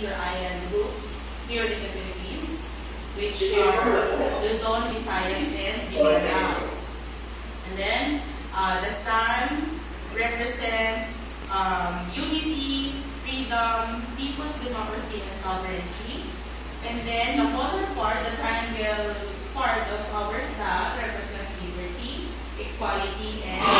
major island groups here in the Philippines, which are Luzon, Visayas, and Mindanao. And then uh, the sun represents um, unity, freedom, people's democracy, and sovereignty. And then the other part, the triangle part of our star represents liberty, equality, and